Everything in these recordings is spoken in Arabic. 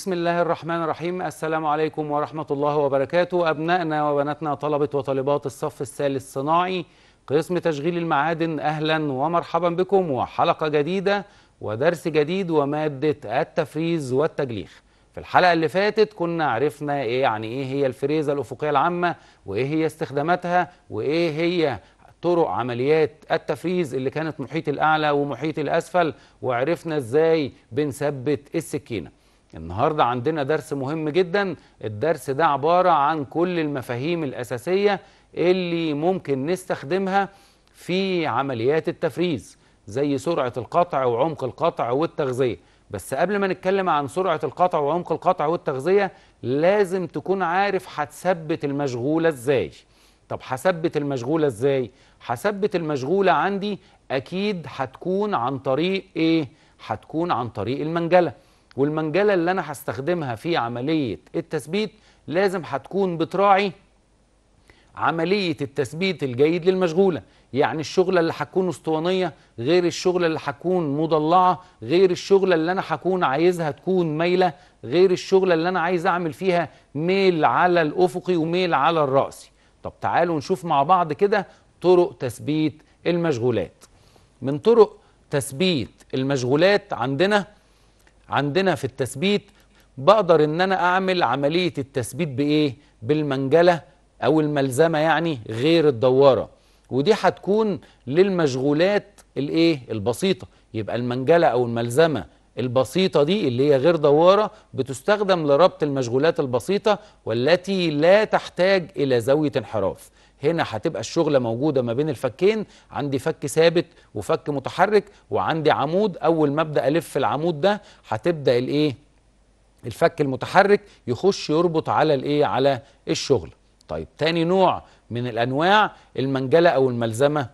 بسم الله الرحمن الرحيم. السلام عليكم ورحمة الله وبركاته. أبنائنا وبناتنا طلبة وطالبات الصف الثالث صناعي قسم تشغيل المعادن أهلا ومرحبا بكم وحلقة جديدة ودرس جديد ومادة التفريز والتجليخ. في الحلقة اللي فاتت كنا عرفنا إيه يعني إيه هي الفريزة الأفقية العامة وإيه هي استخداماتها وإيه هي طرق عمليات التفريز اللي كانت محيط الأعلى ومحيط الأسفل وعرفنا إزاي بنثبت السكينة. النهارده عندنا درس مهم جدا. الدرس ده عبارة عن كل المفاهيم الأساسية اللي ممكن نستخدمها في عمليات التفريز زي سرعة القطع وعمق القطع والتغذية. بس قبل ما نتكلم عن سرعة القطع وعمق القطع والتغذية لازم تكون عارف هتثبت المشغولة إزاي. طب هثبت المشغولة إزاي؟ هثبت المشغولة عندي أكيد هتكون عن طريق إيه؟ هتكون عن طريق المنجلة. والمنجلة اللي أنا هستخدمها في عملية التثبيت لازم هتكون بتراعي عملية التثبيت الجيد للمشغولة. يعني الشغلة اللي هتكون أسطوانية غير الشغلة اللي هتكون مضلعة غير الشغلة اللي أنا هكون عايزها تكون مايلة غير الشغلة اللي أنا عايز أعمل فيها ميل على الأفقي وميل على الرأسي طب تعالوا نشوف مع بعض كده طرق تثبيت المشغولات. من طرق تثبيت المشغولات عندنا عندنا في التثبيت بقدر إن أنا أعمل عملية التثبيت بإيه؟ بالمنجلة أو الملزمة يعني غير الدوارة. ودي هتكون للمشغولات الإيه؟ البسيطة. يبقى المنجلة أو الملزمة البسيطة دي اللي هي غير دوارة بتستخدم لربط المشغولات البسيطة والتي لا تحتاج إلى زاوية انحراف. هنا هتبقى الشغلة موجودة ما بين الفكين. عندي فك ثابت وفك متحرك وعندي عمود. أول ما أبدأ ألف العمود ده هتبدأ الإيه؟ الفك المتحرك يخش يربط على الإيه؟ على الشغل. طيب تاني نوع من الأنواع المنجلة أو الملزمة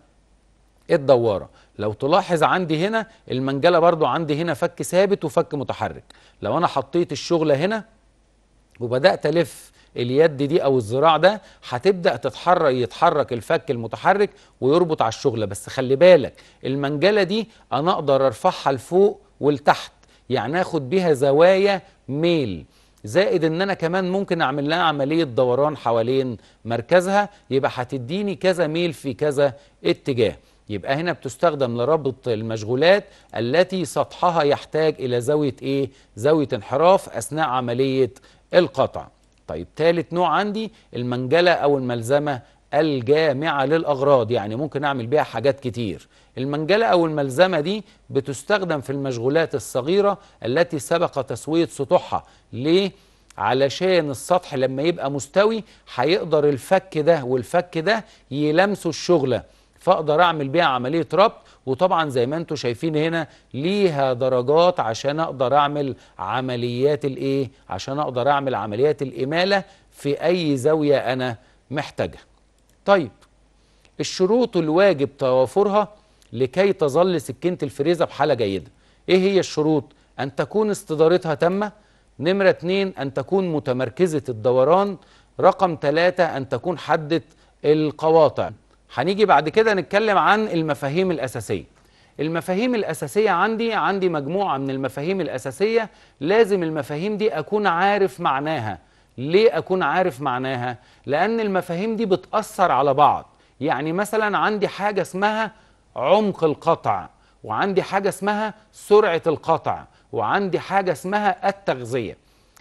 الدوارة لو تلاحظ عندي هنا المنجلة برضو عندي هنا فك ثابت وفك متحرك. لو أنا حطيت الشغلة هنا وبدأت ألف اليد دي أو الذراع ده هتبدأ تتحرك يتحرك الفك المتحرك ويربط على الشغله بس خلي بالك المنجلة دي أنا أقدر أرفعها لفوق ولتحت يعني آخد بيها زوايا ميل. زائد إن أنا كمان ممكن أعمل لها عملية دوران حوالين مركزها يبقى هتديني كذا ميل في كذا اتجاه. يبقى هنا بتستخدم لربط المشغولات التي سطحها يحتاج إلى زاوية إيه؟ زاوية انحراف أثناء عملية القطع. طيب ثالث نوع عندي المنجلة أو الملزمة الجامعة للأغراض يعني ممكن أعمل بيها حاجات كتير. المنجلة أو الملزمة دي بتستخدم في المشغولات الصغيرة التي سبق تسوية سطوحها. ليه؟ علشان السطح لما يبقى مستوي هيقدر الفك ده والفك ده يلمسوا الشغلة. فاقدر اعمل بيها عملية ربط. وطبعا زي ما أنتم شايفين هنا ليها درجات عشان أقدر اعمل عمليات الايه؟ عشان أقدر اعمل عمليات الإمالة في أي زاوية أنا محتاجها. طيب الشروط الواجب توافرها لكي تظل سكينة الفريزة بحالة جيدة. إيه هي الشروط؟ أن تكون استدارتها تامة. نمرة اتنين أن تكون متمركزة الدوران. رقم ثلاثة أن تكون حدت القواطع. هنيجي بعد كده نتكلم عن المفاهيم الأساسية. المفاهيم الأساسية عندي عندي مجموعة من المفاهيم الأساسية لازم المفاهيم دي أكون عارف معناها. ليه أكون عارف معناها؟ لأن المفاهيم دي بتأثر على بعض. يعني مثلا عندي حاجة اسمها عمق القطع وعندي حاجة اسمها سرعة القطع وعندي حاجة اسمها التغذية.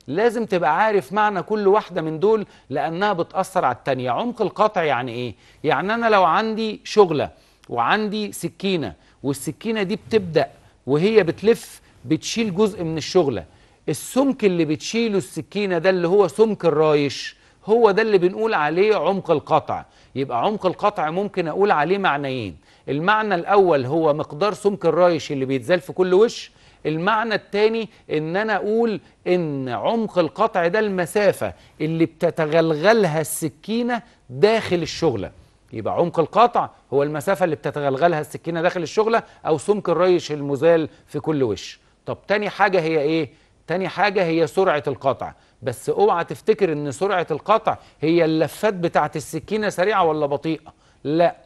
لازم تبقى عارف معنى كل واحدة من دول لأنها بتأثر على التانية. عمق القطع يعني إيه؟ يعني أنا لو عندي شغلة وعندي سكينة والسكينة دي بتبدأ وهي بتلف بتشيل جزء من الشغلة. السمك اللي بتشيله السكينة ده اللي هو سمك الرايش هو ده اللي بنقول عليه عمق القطع. يبقى عمق القطع ممكن أقول عليه معنيين. المعنى الأول هو مقدار سمك الرايش اللي بيتزال في كل وش المعنى الثاني إن أنا أقول إن عمق القطع ده المسافة اللي بتتغلغلها السكينة داخل الشغلة. يبقى عمق القطع هو المسافة اللي بتتغلغلها السكينة داخل الشغلة أو سمك الريش المزال في كل وش. طب تاني حاجة هي إيه؟ تاني حاجة هي سرعة القطع. بس أوعى تفتكر إن سرعة القطع هي اللفات بتاعت السكينة سريعة ولا بطيئة؟ لا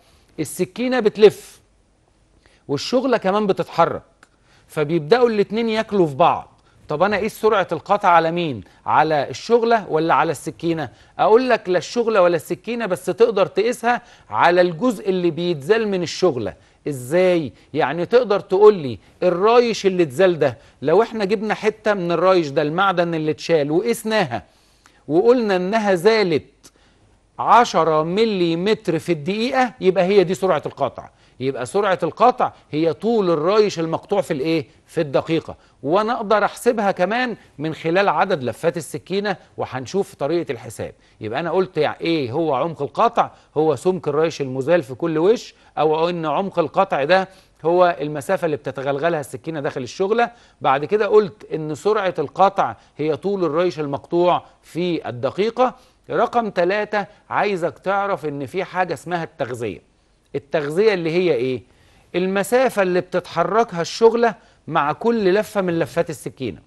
السكينة بتلف والشغلة كمان بتتحرك. فبيبدأوا الاتنين ياكلوا في بعض. طب أنا اقيس سرعة القطع على مين؟ على الشغلة ولا على السكينة؟ أقول لك لا الشغلة ولا السكينة بس تقدر تقيسها على الجزء اللي بيتزال من الشغلة. إزاي؟ يعني تقدر تقول لي الرايش اللي اتزال ده لو إحنا جبنا حتة من الرايش ده المعدن اللي اتشال وقسناها وقلنا إنها زالت 10 ملي متر في الدقيقة يبقى هي دي سرعة القطع. يبقى سرعة القطع هي طول الرايش المقطوع في الإيه؟ في الدقيقة. وأنا أقدر أحسبها كمان من خلال عدد لفات السكينة وهنشوف طريقة الحساب. يبقى أنا قلت يعني إيه هو عمق القطع؟ هو سمك الرايش المزال في كل وش؟ أو إن عمق القطع ده هو المسافة اللي بتتغلغلها السكينة داخل الشغلة؟ بعد كده قلت إن سرعة القطع هي طول الرايش المقطوع في الدقيقة. رقم ثلاثة عايزك تعرف إن في حاجة اسمها التغذية. التغذية اللي هي إيه؟ المسافة اللي بتتحركها الشغلة مع كل لفة من لفات السكينة.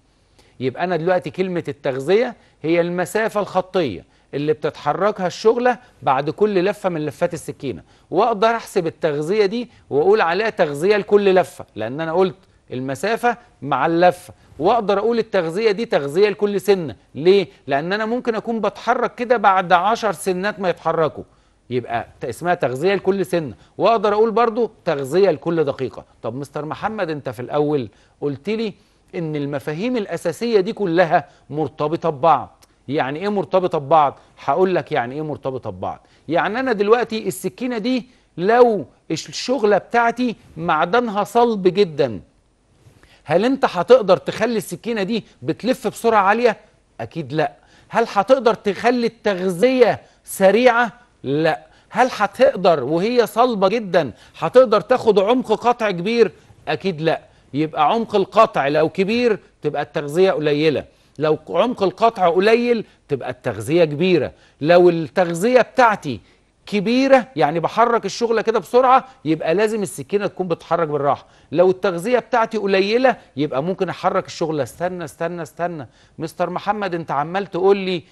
يبقى أنا دلوقتي كلمة التغذية هي المسافة الخطية اللي بتتحركها الشغلة بعد كل لفة من لفات السكينة. وأقدر أحسب التغذية دي وأقول عليها تغذية لكل لفة لأن أنا قلت المسافة مع اللفة. وأقدر أقول التغذية دي تغذية لكل سنة. ليه؟ لأن أنا ممكن أكون بتحرك كده بعد عشر سنات ما يتحركوا. يبقى اسمها تغذية لكل سنة واقدر أقول برضو تغذية لكل دقيقة. طب مستر محمد انت في الأول قلت لي ان المفاهيم الاساسية دي كلها مرتبطة ببعض. يعني إيه مرتبطة ببعض؟ هقول لك يعني إيه مرتبطة ببعض. يعني أنا دلوقتي السكينة دي لو الشغلة بتاعتي معدنها صلب جدا هل انت هتقدر تخلي السكينة دي بتلف بسرعة عالية؟ أكيد لا. هل هتقدر تخلي التغذية سريعة؟ لا. هل هتقدر وهي صلبة جدا هتقدر تاخد عمق قطع كبير؟ أكيد لا. يبقى عمق القطع لو كبير تبقى التغذية قليلة. لو عمق القطع قليل تبقى التغذية كبيرة. لو التغذية بتاعتي كبيرة يعني بحرك الشغلة كده بسرعة يبقى لازم السكينة تكون بتتحرك بالراحة. لو التغذية بتاعتي قليلة يبقى ممكن أحرك الشغلة. استنى استنى استنى. مستر محمد أنت عمال تقول لي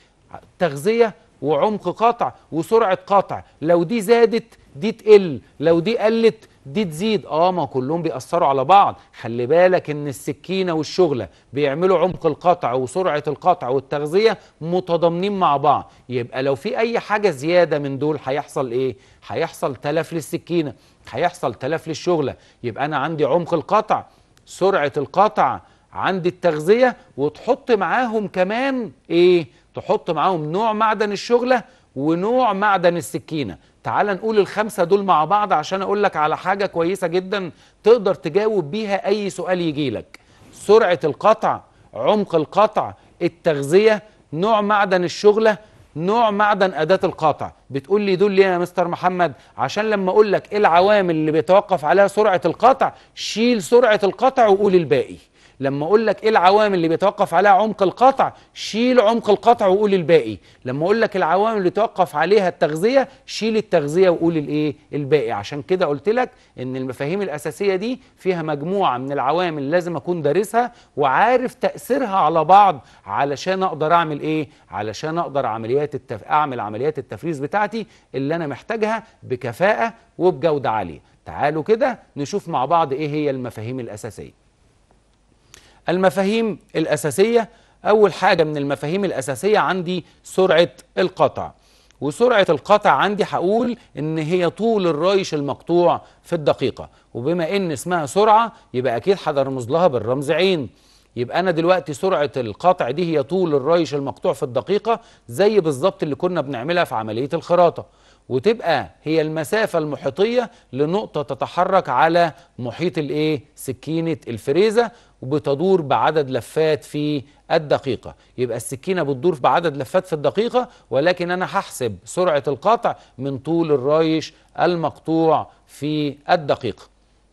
تغذية وعمق قطع وسرعة قطع. لو دي زادت دي تقل لو دي قلت دي تزيد. آه ما كلهم بيأثروا على بعض. خلي بالك إن السكينة والشغلة بيعملوا عمق القطع وسرعة القطع والتغذية متضامنين مع بعض. يبقى لو في أي حاجة زيادة من دول هيحصل إيه؟ هيحصل تلف للسكينة هيحصل تلف للشغلة. يبقى أنا عندي عمق القطع سرعة القطع عندي التغذية وتحط معاهم كمان إيه؟ تحط معاهم نوع معدن الشغلة ونوع معدن السكينة. تعال نقول الخمسة دول مع بعض عشان أقول لك على حاجة كويسة جدا تقدر تجاوب بيها أي سؤال يجي لك. سرعة القطع عمق القطع التغذية نوع معدن الشغلة نوع معدن أداة القطع. بتقول لي دول ليه يا مستر محمد؟ عشان لما أقول لك إيه العوامل اللي بيتوقف عليها سرعة القطع شيل سرعة القطع وقول الباقي. لما أقول لك إيه العوامل اللي بيتوقف عليها عمق القطع شيل عمق القطع وقول الباقي. لما أقول لك العوامل اللي توقف عليها التغذية شيل التغذية وقول الإيه؟ الباقي. عشان كده قلت لك إن المفاهيم الأساسية دي فيها مجموعة من العوامل لازم أكون دارسها وعارف تأثيرها على بعض علشان أقدر أعمل إيه؟ علشان أقدر عمليات التف... أعمل عمليات التفريز بتاعتي اللي أنا محتاجها بكفاءة وبجودة عالية. تعالوا كده نشوف مع بعض إيه هي المفاهيم الأساسية. المفاهيم الأساسية. أول حاجة من المفاهيم الأساسية عندي سرعة القطع. وسرعة القطع عندي هقول إن هي طول الرايش المقطوع في الدقيقة. وبما إن اسمها سرعة يبقى أكيد هنرمز لها بالرمز عين. يبقى أنا دلوقتي سرعة القطع دي هي طول الرايش المقطوع في الدقيقة زي بالظبط اللي كنا بنعملها في عملية الخراطة. وتبقى هي المسافة المحيطية لنقطة تتحرك على محيط الإيه؟ سكينة الفريزة. وبتدور بعدد لفات في الدقيقة. يبقى السكينة بتدور بعدد لفات في الدقيقة ولكن أنا هحسب سرعة القطع من طول الرايش المقطوع في الدقيقة.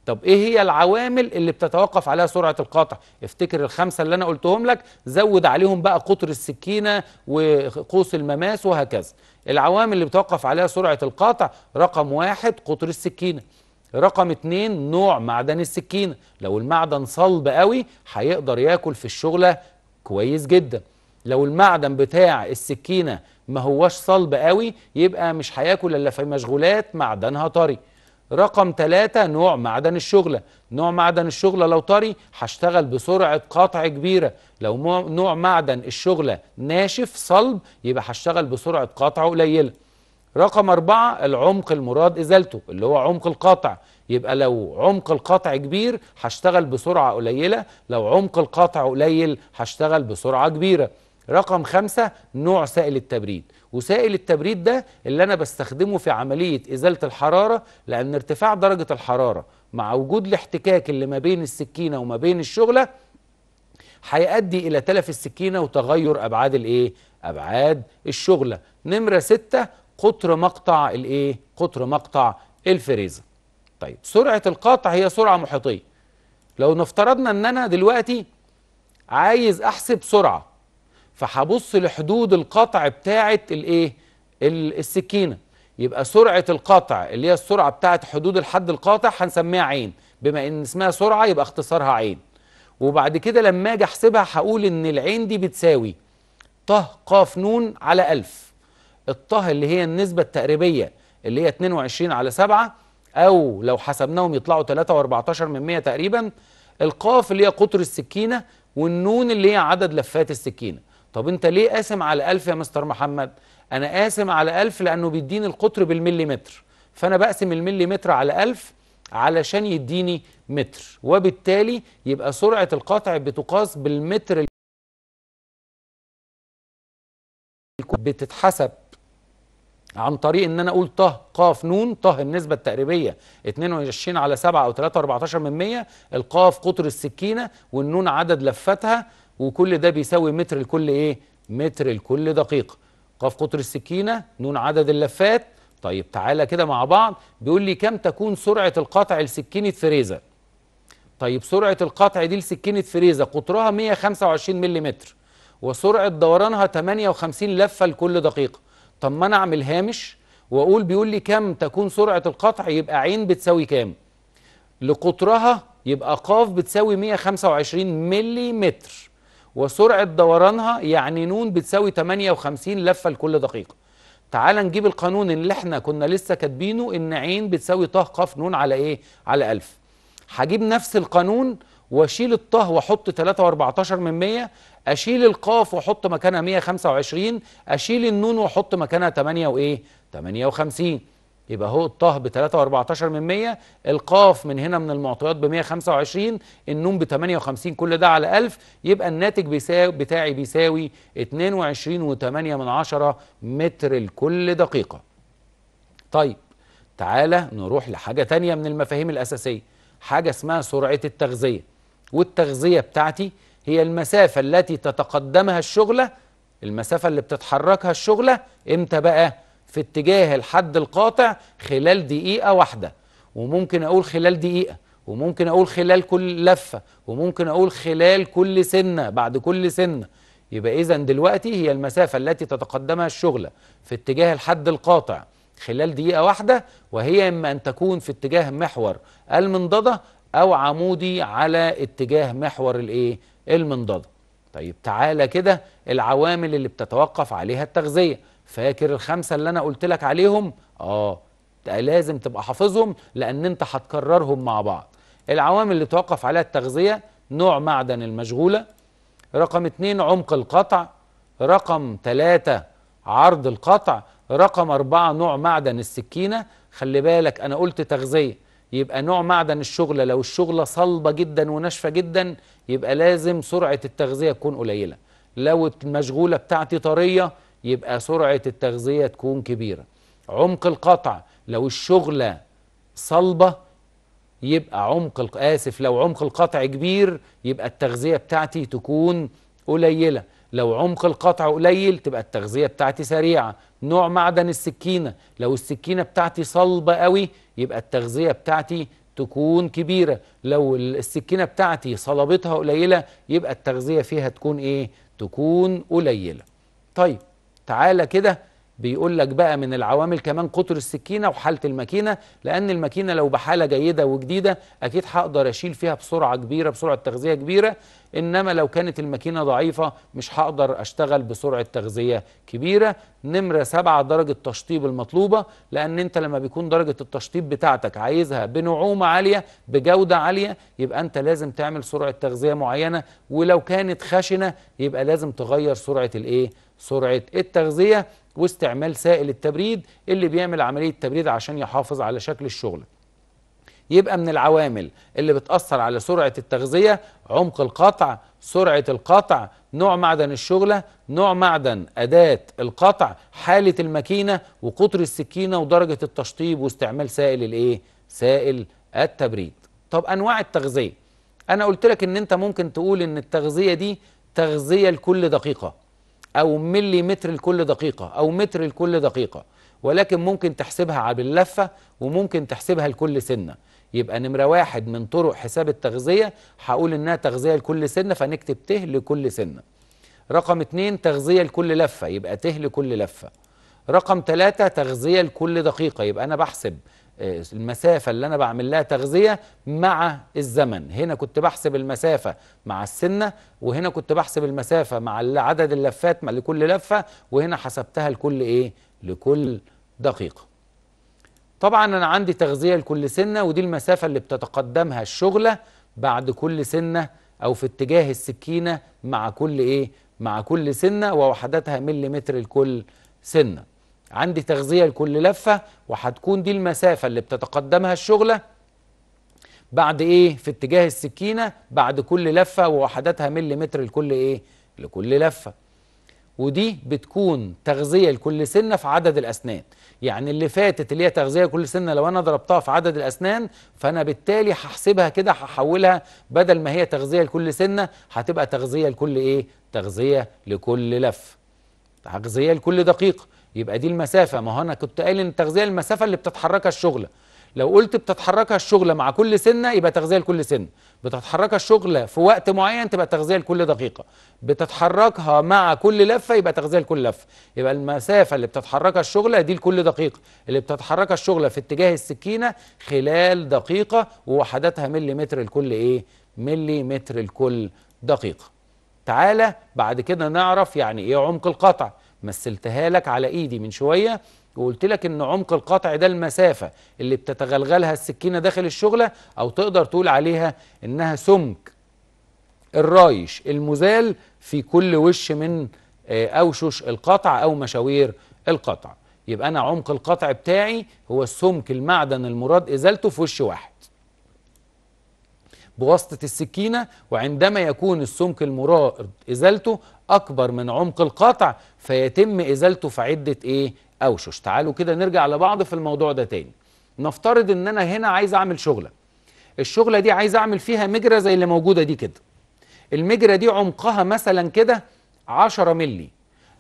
طب إيه هي العوامل اللي بتتوقف عليها سرعة القطع؟ افتكر الخمسة اللي أنا قلتهم لك زود عليهم بقى قطر السكينة وقوس المماس وهكذا. العوامل اللي بتوقف عليها سرعة القطع رقم واحد قطر السكينة. رقم اتنين نوع معدن السكينة لو المعدن صلب قوي هيقدر ياكل في الشغلة كويس جدا. لو المعدن بتاع السكينة ما هوش صلب قوي يبقى مش هياكل إلا في مشغولات معدنها طري. رقم ثلاثة نوع معدن الشغلة نوع معدن الشغلة لو طري هشتغل بسرعة قطع كبيرة. لو نوع معدن الشغلة ناشف صلب يبقى هشتغل بسرعة قطع قليلة. رقم أربعة العمق المراد إزالته اللي هو عمق القطع يبقى لو عمق القطع كبير هشتغل بسرعة قليلة لو عمق القطع قليل هشتغل بسرعة كبيرة. رقم خمسة نوع سائل التبريد. وسائل التبريد ده اللي أنا بستخدمه في عملية إزالة الحرارة لأن ارتفاع درجة الحرارة مع وجود الاحتكاك اللي ما بين السكينة وما بين الشغلة هيؤدي إلى تلف السكينة وتغير أبعاد الإيه؟ أبعاد الشغلة. نمرة ستة قطر مقطع الايه؟ قطر مقطع الفريزه طيب سرعة القطع هي سرعة محيطية. لو نفترضنا ان أنا دلوقتي عايز احسب سرعة فهبص لحدود القطع بتاعه الايه؟ ال- السكينة. يبقى سرعة القطع اللي هي السرعة بتاعه حدود الحد القاطع هنسميها عين. بما ان اسمها سرعة يبقى اختصارها عين. وبعد كده لما أجي احسبها هقول ان العين دي بتساوي ط ق ن على 1000 الطه اللي هي النسبة التقريبية اللي هي 22 على 7 أو لو حسبناهم يطلعوا 3 و14 من 100 تقريبا القاف اللي هي قطر السكينة والنون اللي هي عدد لفات السكينة. طب أنت ليه قاسم على 1000 يا مستر محمد؟ أنا قاسم على 1000 لأنه بيديني القطر بالمليمتر. فأنا بقسم المليمتر على 1000 علشان يديني متر. وبالتالي يبقى سرعة القطع بتقاس بالمتر بتتحسب. عن طريق إن أنا أقول ط ق ن ط النسبة التقريبية 22 على 7 أو 3 14 من 100 القاف قطر السكينة والنون عدد لفتها وكل ده بيساوي متر لكل إيه؟ متر لكل دقيقة. قاف قطر السكينة نون عدد اللفات. طيب تعالى كده مع بعض. بيقول لي كم تكون سرعة القطع لسكينة فريزه طيب سرعة القطع دي لسكينة فريزة قطرها 125 ملم وسرعة دورانها 58 لفة لكل دقيقة. طب ما أنا أعمل هامش وأقول بيقول لي كم تكون سرعة القطع يبقى عين بتساوي كام؟ لقطرها يبقى قاف بتساوي 125 ملم وسرعة دورانها يعني نون بتساوي 58 لفة لكل دقيقة. تعال نجيب القانون اللي إحنا كنا لسه كاتبينه إن عين بتساوي ط ق ن على إيه؟ على 1000 هجيب نفس القانون واشيل الطه واحط 3 و14 من 100 أشيل القاف واحط مكانها 125 أشيل النون واحط مكانها 8 وإيه؟ 58 يبقى هو الطه ب 3 و14 من 100 القاف من هنا من المعطيات ب 125 النون ب 58 كل ده على 1000 يبقى الناتج بيساوي بتاعي بيساوي 22 و8 من 10 متر لكل دقيقة. طيب تعالى نروح لحاجة تانية من المفاهيم الأساسية حاجة اسمها سرعة التغذية. والتغذية بتاعتي هي المسافة التي تتقدمها الشغلة المسافة اللي بتتحركها الشغلة إمتى بقى؟ في اتجاه الحد القاطع خلال دقيقة واحدة. وممكن أقول خلال دقيقة وممكن أقول خلال كل لفة وممكن أقول خلال كل سنة بعد كل سنة. يبقى إذا دلوقتي هي المسافة التي تتقدمها الشغلة في اتجاه الحد القاطع خلال دقيقة واحدة وهي إما أن تكون في اتجاه محور المنضدة أو عمودي على اتجاه محور الإيه؟ المنضدة. طيب تعالى كده العوامل اللي بتتوقف عليها التغذية فاكر الخمسة اللي أنا قلت لك عليهم؟ ده لازم تبقى حافظهم لأن أنت هتكررهم مع بعض. العوامل اللي توقف عليها التغذية نوع معدن المشغولة رقم اتنين عمق القطع رقم ثلاثة عرض القطع رقم أربعة نوع معدن السكينة خلي بالك أنا قلت تغذية يبقى نوع معدن الشغلة لو الشغلة صلبة جدا وناشفة جدا يبقى لازم سرعة التغذية تكون قليلة. لو المشغولة بتاعتي طرية يبقى سرعة التغذية تكون كبيرة. عمق القطع لو الشغلة صلبة يبقى عمق آسف لو عمق القطع كبير يبقى التغذية بتاعتي تكون قليلة. لو عمق القطع قليل تبقى التغذية بتاعتي سريعة. نوع معدن السكينة لو السكينة بتاعتي صلبة قوي يبقى التغذية بتاعتي تكون كبيرة. لو ال- السكينة بتاعتي صلابتها قليلة يبقى التغذية فيها تكون إيه؟ تكون قليلة. طيب تعالى كده بيقول لك بقى من العوامل كمان قطر السكينة وحالة الماكينة لأن الماكينة لو بحالة جيدة وجديدة أكيد هقدر أشيل فيها بسرعة كبيرة بسرعة تغذية كبيرة. إنما لو كانت الماكينة ضعيفة مش هقدر أشتغل بسرعة تغذية كبيرة. نمرة سبعة درجة تشطيب المطلوبة لأن أنت لما بيكون درجة التشطيب بتاعتك عايزها بنعومة عالية بجودة عالية يبقى أنت لازم تعمل سرعة تغذية معينة. ولو كانت خشنة يبقى لازم تغير سرعة الإيه؟ سرعة التغذية واستعمال سائل التبريد اللي بيعمل عملية تبريد عشان يحافظ على شكل الشغل. يبقى من العوامل اللي بتأثر على سرعة التغذية عمق القطع سرعة القطع نوع معدن الشغلة نوع معدن أداة القطع حالة الماكينة وقطر السكينة ودرجة التشطيب واستعمال سائل الإيه؟ سائل التبريد. طب أنواع التغذية. أنا قلت لك إن أنت ممكن تقول إن التغذية دي تغذية لكل دقيقة أو ملي متر لكل دقيقة أو متر لكل دقيقة ولكن ممكن تحسبها باللفة وممكن تحسبها لكل سنة. يبقى نمرة واحد من طرق حساب التغذية هقول إنها تغذية لكل سنة فنكتب ته لكل سنة. رقم اتنين تغذية لكل لفة يبقى ته لكل لفة. رقم ثلاثة تغذية لكل دقيقة يبقى أنا بحسب آه، المسافة اللي أنا بعمل لها تغذية مع الزمن. هنا كنت بحسب المسافة مع السنة وهنا كنت بحسب المسافة مع عدد اللفات مع لكل لفة وهنا حسبتها لكل إيه؟ لكل دقيقة. طبعا أنا عندي تغذية لكل سنة ودي المسافة اللي بتتقدمها الشغلة بعد كل سنة أو في اتجاه السكينة مع كل إيه؟ مع كل سنة ووحداتها مليمتر لكل سنة. عندي تغذية لكل لفة وهتكون دي المسافة اللي بتتقدمها الشغلة بعد إيه؟ في اتجاه السكينة بعد كل لفة ووحداتها مليمتر لكل إيه؟ لكل لفة. ودي بتكون تغذية لكل سنة في عدد الأسنان. يعني اللي فاتت اللي هي تغذية كل سنة لو أنا ضربتها في عدد الأسنان فأنا بالتالي هحسبها كده هحولها بدل ما هي تغذية لكل سنة هتبقى تغذية لكل إيه؟ تغذية لكل لف. تغذية لكل دقيقه يبقى دي المسافة. ما هو أنا كنت قايل إن التغذيه المسافة اللي بتتحركها الشغله لو قلت بتتحركها الشغله مع كل سنة يبقى تغذية لكل سنه بتتحركها الشغله في وقت معين تبقى تغذية لكل دقيقة. بتتحركها مع كل لفة يبقى تغذية لكل لفة. يبقى المسافة اللي بتتحركها الشغله دي لكل دقيقة. اللي بتتحركها الشغله في اتجاه السكينة خلال دقيقة ووحداتها مليمتر لكل إيه؟ مليمتر لكل دقيقة. تعالى بعد كده نعرف يعني إيه عمق القطع. مثلتها لك على إيدي من شوية. وقلت لك إن عمق القطع ده المسافة اللي بتتغلغلها السكينة داخل الشغلة أو تقدر تقول عليها إنها سمك. الرايش المزال في كل وش من آه، اوشش القطع أو مشاوير القطع. يبقى أنا عمق القطع بتاعي هو السمك المعدن المراد إزالته في وش واحد. بواسطة السكينة وعندما يكون السمك المراد إزالته أكبر من عمق القطع فيتم إزالته في عدة إيه؟ أوشش تعالوا كده نرجع لبعض في الموضوع ده تاني. نفترض إن أنا هنا عايز أعمل شغلة. الشغلة دي عايز أعمل فيها مجرى زي اللي موجودة دي كده. المجرى دي عمقها مثلا كده 10 ملي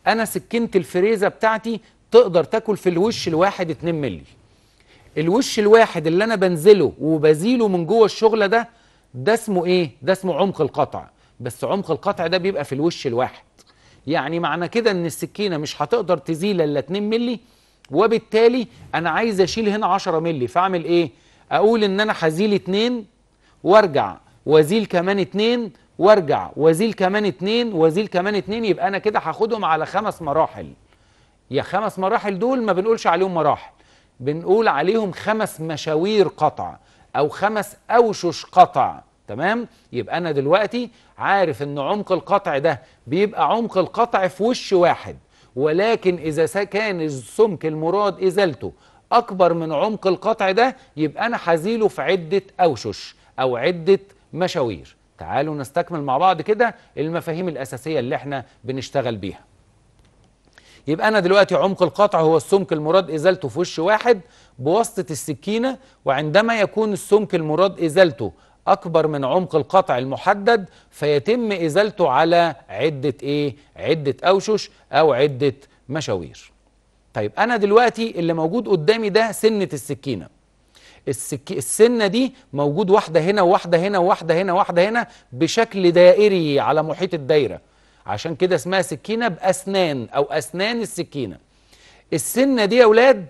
أنا سكينة الفريزة بتاعتي تقدر تاكل في الوش الواحد 2 ملي الوش الواحد اللي أنا بنزله وبزيله من جوه الشغلة ده ده اسمه إيه؟ ده اسمه عمق القطع. بس عمق القطع ده بيبقى في الوش الواحد. يعني معنى كده إن السكينة مش هتقدر تزيل إلا 2 ملي وبالتالي أنا عايز أشيل هنا 10 ملي فأعمل إيه؟ أقول إن أنا هزيل 2 وأرجع وأزيل كمان 2 وأرجع وأزيل كمان 2 وأزيل كمان 2 يبقى أنا كده هاخدهم على خمس مراحل. يا خمس مراحل دول ما بنقولش عليهم مراحل بنقول عليهم خمس مشاوير قطع أو خمس اوشش قطع. تمام؟ يبقى أنا دلوقتي عارف إن عمق القطع ده بيبقى عمق القطع في وش واحد ولكن إذا كان السمك المراد إزالته أكبر من عمق القطع ده يبقى أنا هزيله في عدة اوشش أو عدة مشاوير. تعالوا نستكمل مع بعض كده المفاهيم الأساسية اللي إحنا بنشتغل بيها. يبقى أنا دلوقتي عمق القطع هو السمك المراد إزالته في وش واحد بواسطة السكينة وعندما يكون السمك المراد إزالته أكبر من عمق القطع المحدد فيتم إزالته على عدة إيه؟ عدة اوشش أو عدة مشاوير. طيب أنا دلوقتي اللي موجود قدامي ده سنة السكينة. السك... السنة دي موجود واحدة هنا وواحدة هنا وواحدة هنا وواحدة هنا بشكل دائري على محيط الدايرة. عشان كده اسمها سكينة بأسنان أو أسنان السكينة. السنة دي يا أولاد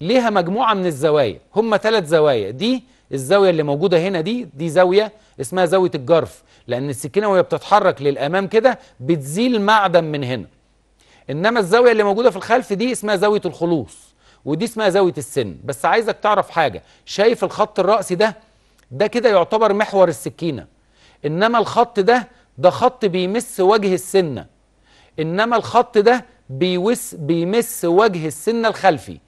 ليها مجموعة من الزوايا. هم ثلاث زوايا. دي الزاوية اللي موجودة هنا دي دي زاوية اسمها زاوية الجرف لأن السكينة وهي بتتحرك للأمام كده بتزيل معدن من هنا. إنما الزاوية اللي موجودة في الخلف دي اسمها زاوية الخلوص ودي اسمها زاوية السن. بس عايزك تعرف حاجة شايف الخط الرأسي ده؟ ده كده يعتبر محور السكينة. إنما الخط ده ده خط بيمس وجه السنة. إنما الخط ده بيوس بيمس وجه السنة الخلفي.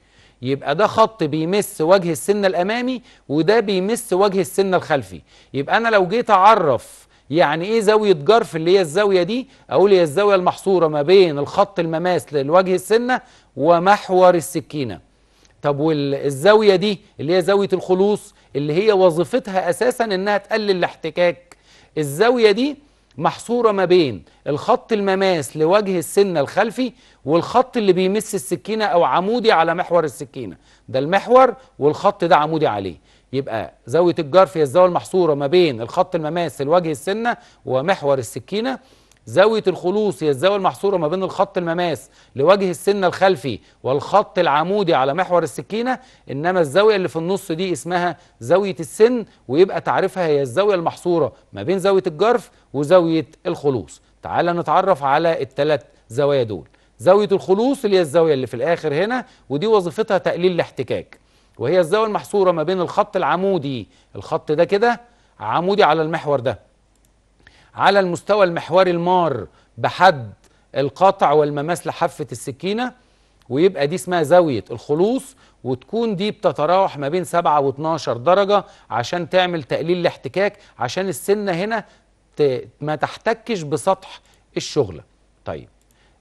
يبقى ده خط بيمس وجه السنة الأمامي وده بيمس وجه السنة الخلفي. يبقى أنا لو جيت أعرف يعني إيه زاوية جرف اللي هي الزاوية دي أقول هي الزاوية المحصورة ما بين الخط المماس للوجه السنة ومحور السكينة. طب والزاوية دي اللي هي زاوية الخلوص اللي هي وظيفتها أساسا إنها تقلل الاحتكاك. الزاوية دي محصورة ما بين الخط المماس لوجه السنة الخلفي والخط اللي بيمس السكينة أو عمودي على محور السكينة. ده المحور والخط ده عمودي عليه. يبقى زاوية الجرف هي الزاوية المحصورة ما بين الخط المماس لوجه السنة ومحور السكينة. زاوية الخلوص هي الزاوية المحصورة ما بين الخط المماس لوجه السنة الخلفي والخط العمودي على محور السكينة إنما الزاوية اللي في النص دي اسمها زاوية السن ويبقى تعريفها هي الزاوية المحصورة ما بين زاوية الجرف وزاوية الخلوص. تعال نتعرف على الثلاث زوايا دول. زاوية الخلوص اللي هي الزاوية اللي في الآخر هنا ودي وظيفتها تقليل الاحتكاك. وهي الزاوية المحصورة ما بين الخط العمودي الخط ده كده عمودي على المحور ده. على المستوى المحوري المار بحد القطع والمماس لحافة السكينة ويبقى دي اسمها زاوية الخلوص وتكون دي بتتراوح ما بين 7 و12 درجة عشان تعمل تقليل الاحتكاك عشان السنة هنا ما تحتكش بسطح الشغلة طيب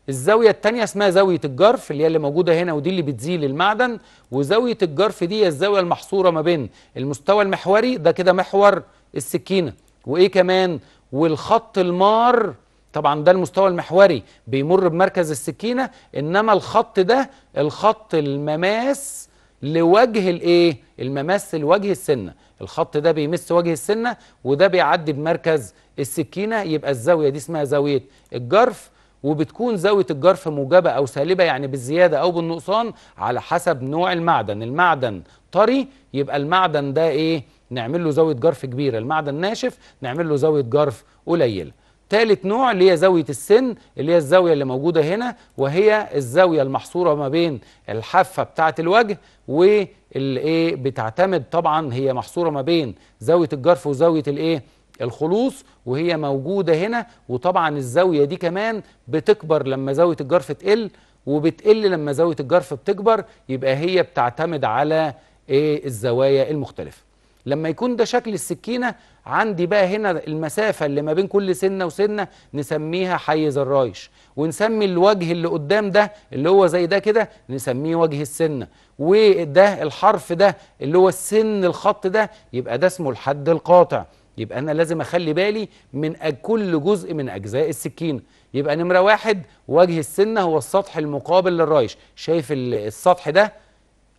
الزاوية التانية اسمها زاوية الجرف اللي هي اللي موجودة هنا ودي اللي بتزيل المعدن. وزاوية الجرف دي هي الزاوية المحصورة ما بين المستوى المحوري ده كده محور السكينة. وإيه كمان؟ والخط المار طبعا ده المستوى المحوري بيمر بمركز السكينة إنما الخط ده الخط المماس لوجه الإيه؟ المماس لوجه السنة. الخط ده بيمس وجه السنة وده بيعدي بمركز السكينة يبقى الزاوية دي اسمها زاوية الجرف وبتكون زاوية الجرف موجبة أو سالبة يعني بالزيادة أو بالنقصان على حسب نوع المعدن. المعدن طري يبقى المعدن ده إيه؟ نعمل له زاوية جرف كبيرة المعدن ناشف نعمل له زاوية جرف قليله ثالث نوع اللي هي زاوية السن اللي هي الزاوية اللي موجودة هنا وهي الزاوية المحصورة ما بين الحافة بتاعة الوجه والإيه بتعتمد طبعا هي محصورة ما بين زاوية الجرف وزاوية الإيه الخلوص وهي موجودة هنا. وطبعا الزاوية دي كمان بتكبر لما زاوية الجرف تقل وبتقل لما زاوية الجرف بتكبر يبقى هي بتعتمد على إيه الزوايا المختلفة. لما يكون ده شكل السكينة عندي بقى هنا المسافة اللي ما بين كل سنة وسنة نسميها حيز الرايش ونسمي الوجه اللي قدام ده اللي هو زي ده كده نسميه وجه السنة. وده الحرف ده اللي هو السن الخط ده يبقى ده اسمه الحد القاطع. يبقى أنا لازم أخلي بالي من كل جزء من أجزاء السكينة. يبقى نمرة واحد وجه السنة هو السطح المقابل للرايش شايف ال- السطح ده؟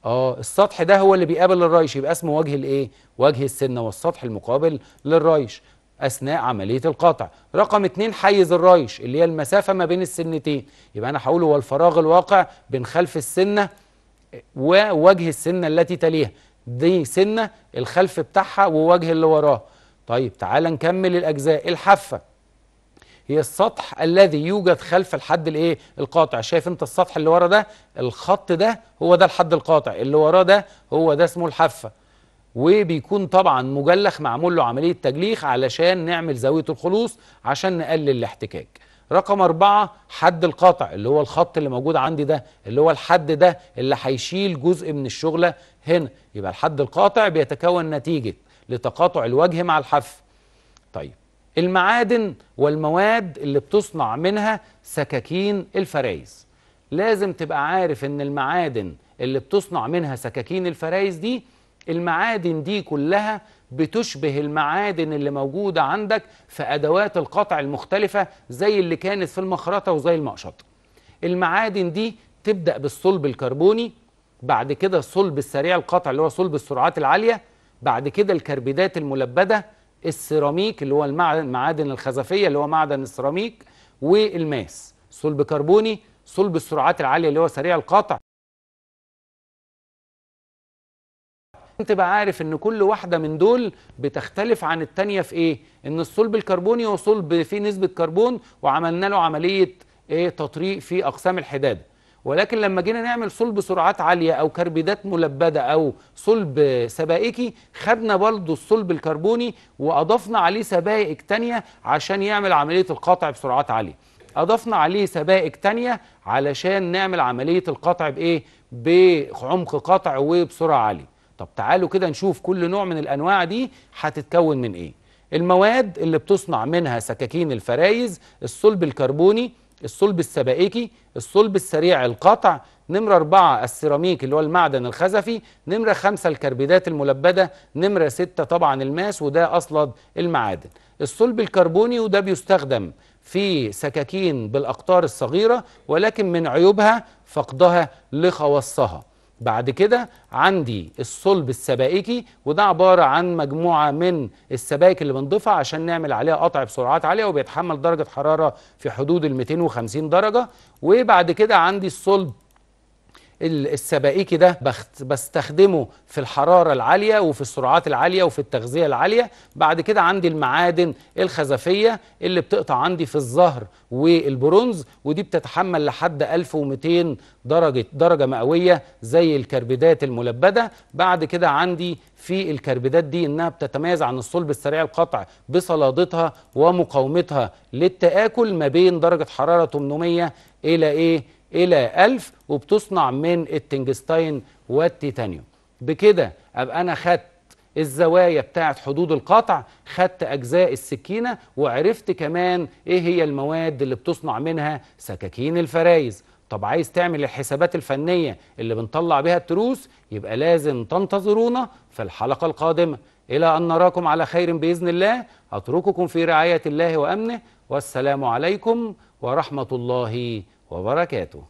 آه السطح ده هو اللي بيقابل الرايش يبقى اسمه وجه الإيه؟ وجه السنة والسطح المقابل للرايش أثناء عملية القطع. رقم اتنين حيز الرايش اللي هي المسافة ما بين السنتين. يبقى أنا هقول هو الفراغ الواقع بين خلف السنة ووجه السنة التي تليها. دي سنة الخلف بتاعها ووجه اللي وراها طيب تعال نكمل الأجزاء. الحافة. هي السطح الذي يوجد خلف الحد الايه؟ القاطع. شايف انت السطح اللي ورا ده؟ الخط ده هو ده الحد القاطع. اللي وراه ده هو ده اسمه الحافة. وبيكون طبعا مجلخ معمول له عملية تجليخ علشان نعمل زاوية الخلوص عشان نقلل الاحتكاك. رقم أربعة حد القطع اللي هو الخط اللي موجود عندي ده اللي هو الحد ده اللي هيشيل جزء من الشغلة هنا. يبقى الحد القاطع بيتكون نتيجة لتقاطع الوجه مع الحف طيب المعادن والمواد اللي بتصنع منها سكاكين الفرايز لازم تبقى عارف إن المعادن اللي بتصنع منها سكاكين الفرايز دي المعادن دي كلها بتشبه المعادن اللي موجودة عندك في أدوات القطع المختلفة زي اللي كانت في المخرطة وزي المقشط. المعادن دي تبدأ بالصلب الكربوني بعد كده الصلب السريع القطع اللي هو صلب السرعات العالية بعد كده الكربيدات الملبدة السيراميك اللي هو المعادن الخزفية اللي هو معدن السيراميك والماس. صلب كربوني صلب السرعات العالية اللي هو سريع القطع. تبقى عارف إن كل واحدة من دول بتختلف عن الثانية في إيه؟ إن الصلب الكربوني هو صلب فيه نسبة كربون وعملنا له عملية إيه؟ تطريق في أقسام الحداده ولكن لما جينا نعمل صلب سرعات عالية أو كربيدات ملبدة أو صلب سبائكي خدنا برضه الصلب الكربوني وأضفنا عليه سبائك تانية عشان يعمل عملية القطع بسرعات عالية. أضفنا عليه سبائك تانية علشان نعمل عملية القطع بإيه؟ بعمق قطع وبسرعة عالية. طب تعالوا كده نشوف كل نوع من الأنواع دي هتتكون من إيه. المواد اللي بتصنع منها سكاكين الفرايز الصلب الكربوني الصلب السبائكي الصلب السريع القطع نمرة أربعة السيراميك اللي هو المعدن الخزفي نمرة خمسة الكربيدات الملبدة نمرة ستة طبعا الماس وده أصلد المعادن. الصلب الكربوني وده بيستخدم في سكاكين بالأقطار الصغيرة ولكن من عيوبها فقدها لخواصها. بعد كده عندي الصلب السبائكي وده عبارة عن مجموعة من السبائك اللي بنضيفها عشان نعمل عليها قطع بسرعات عالية وبيتحمل درجة حرارة في حدود ال 250 درجة. وبعد كده عندي الصلب السبائكي ده بستخدمه في الحرارة العالية وفي السرعات العالية وفي التغذية العالية. بعد كده عندي المعادن الخزفية اللي بتقطع عندي في الزهر والبرونز ودي بتتحمل لحد 1200 درجة درجة مئوية زي الكربيدات الملبدة. بعد كده عندي في الكربيدات دي إنها بتتميز عن الصلب السريع القطع بصلادتها ومقاومتها للتآكل ما بين درجة حرارة 800 إلى إيه؟ إلى 1000 وبتصنع من التنجستاين والتيتانيوم. بكده أبقى أنا خدت الزوايا بتاعت حدود القطع خدت أجزاء السكينة وعرفت كمان إيه هي المواد اللي بتصنع منها سكاكين الفرايز طب عايز تعمل الحسابات الفنية اللي بنطلع بها التروس؟ يبقى لازم تنتظرونا في الحلقة القادمة. إلى أن نراكم على خير بإذن الله. أترككم في رعاية الله وأمنه. والسلام عليكم ورحمة الله وبركاته